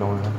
going.